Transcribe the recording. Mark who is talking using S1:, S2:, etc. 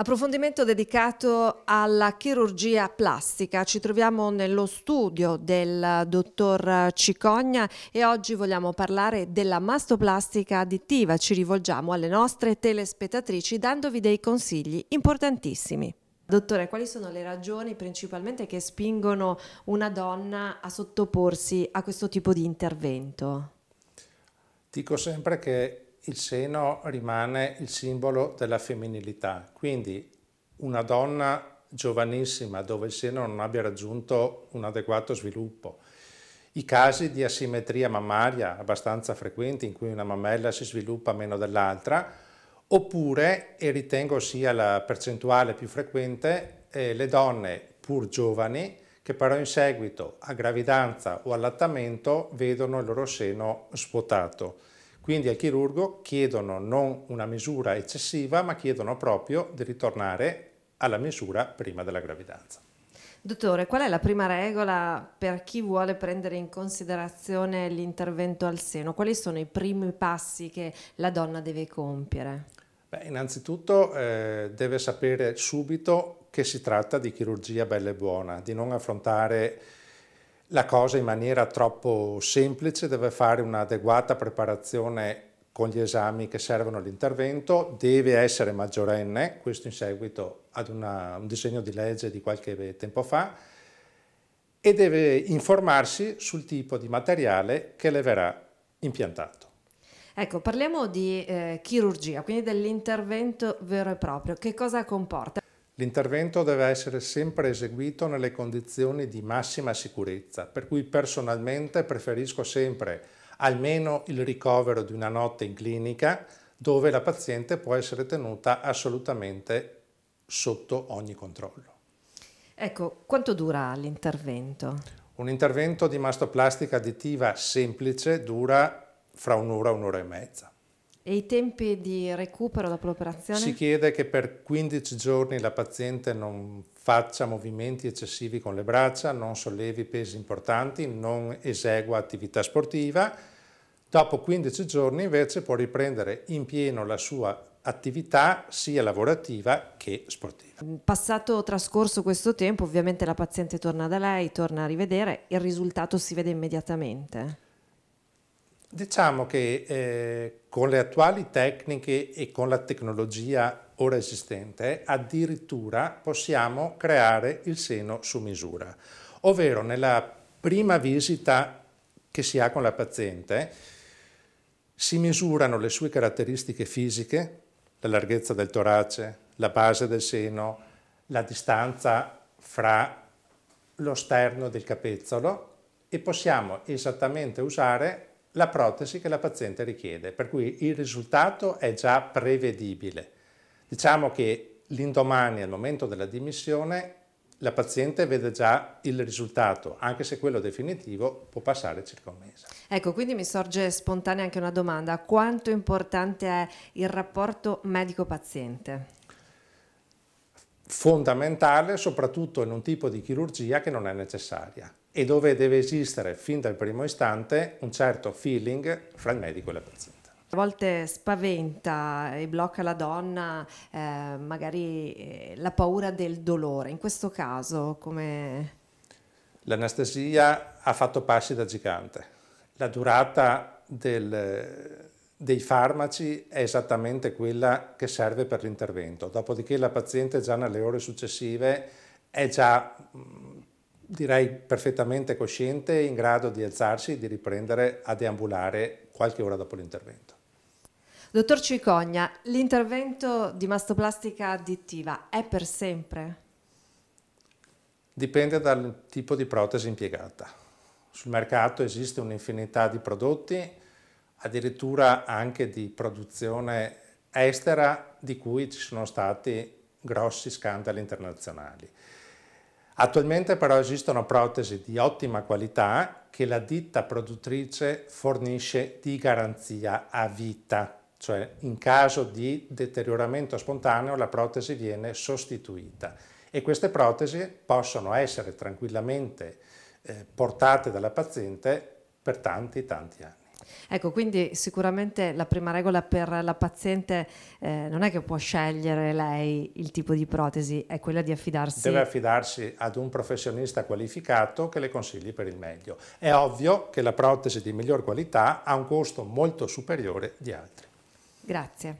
S1: Approfondimento dedicato alla chirurgia plastica. Ci troviamo nello studio del dottor Cicogna e oggi vogliamo parlare della mastoplastica additiva. Ci rivolgiamo alle nostre telespettatrici dandovi dei consigli importantissimi. Dottore, quali sono le ragioni principalmente che spingono una donna a sottoporsi a questo tipo di intervento?
S2: Dico sempre che il seno rimane il simbolo della femminilità, quindi una donna giovanissima dove il seno non abbia raggiunto un adeguato sviluppo, i casi di asimmetria mammaria abbastanza frequenti in cui una mammella si sviluppa meno dell'altra, oppure, e ritengo sia la percentuale più frequente, eh, le donne pur giovani che però in seguito a gravidanza o allattamento vedono il loro seno svuotato. Quindi al chirurgo chiedono non una misura eccessiva, ma chiedono proprio di ritornare alla misura prima della gravidanza.
S1: Dottore, qual è la prima regola per chi vuole prendere in considerazione l'intervento al seno? Quali sono i primi passi che la donna deve compiere?
S2: Beh, innanzitutto eh, deve sapere subito che si tratta di chirurgia bella e buona, di non affrontare la cosa in maniera troppo semplice, deve fare un'adeguata preparazione con gli esami che servono all'intervento, deve essere maggiorenne, questo in seguito ad una, un disegno di legge di qualche tempo fa, e deve informarsi sul tipo di materiale che le verrà impiantato.
S1: Ecco, parliamo di eh, chirurgia, quindi dell'intervento vero e proprio. Che cosa comporta?
S2: L'intervento deve essere sempre eseguito nelle condizioni di massima sicurezza, per cui personalmente preferisco sempre almeno il ricovero di una notte in clinica dove la paziente può essere tenuta assolutamente sotto ogni controllo.
S1: Ecco, quanto dura l'intervento?
S2: Un intervento di mastoplastica additiva semplice dura fra un'ora e un'ora e mezza.
S1: E i tempi di recupero dopo l'operazione?
S2: Si chiede che per 15 giorni la paziente non faccia movimenti eccessivi con le braccia, non sollevi pesi importanti, non esegua attività sportiva. Dopo 15 giorni invece può riprendere in pieno la sua attività sia lavorativa che sportiva.
S1: Passato trascorso questo tempo ovviamente la paziente torna da lei, torna a rivedere, il risultato si vede immediatamente.
S2: Diciamo che eh, con le attuali tecniche e con la tecnologia ora esistente addirittura possiamo creare il seno su misura, ovvero nella prima visita che si ha con la paziente si misurano le sue caratteristiche fisiche, la larghezza del torace, la base del seno, la distanza fra lo sterno del capezzolo e possiamo esattamente usare la protesi che la paziente richiede, per cui il risultato è già prevedibile. Diciamo che l'indomani, al momento della dimissione, la paziente vede già il risultato, anche se quello definitivo può passare circa un mese.
S1: Ecco, quindi mi sorge spontanea anche una domanda. Quanto importante è il rapporto medico-paziente?
S2: Fondamentale, soprattutto in un tipo di chirurgia che non è necessaria e dove deve esistere fin dal primo istante un certo feeling fra il medico e la paziente.
S1: A volte spaventa e blocca la donna eh, magari eh, la paura del dolore. In questo caso come...
S2: L'anestesia ha fatto passi da gigante. La durata del, dei farmaci è esattamente quella che serve per l'intervento. Dopodiché la paziente già nelle ore successive è già direi perfettamente cosciente e in grado di alzarsi e di riprendere a deambulare qualche ora dopo l'intervento.
S1: Dottor Cicogna, l'intervento di mastoplastica additiva è per sempre?
S2: Dipende dal tipo di protesi impiegata. Sul mercato esiste un'infinità di prodotti, addirittura anche di produzione estera, di cui ci sono stati grossi scandali internazionali. Attualmente però esistono protesi di ottima qualità che la ditta produttrice fornisce di garanzia a vita, cioè in caso di deterioramento spontaneo la protesi viene sostituita e queste protesi possono essere tranquillamente eh, portate dalla paziente per tanti tanti anni.
S1: Ecco, quindi sicuramente la prima regola per la paziente eh, non è che può scegliere lei il tipo di protesi, è quella di affidarsi.
S2: Deve affidarsi ad un professionista qualificato che le consigli per il meglio. È ovvio che la protesi di miglior qualità ha un costo molto superiore di altri.
S1: Grazie.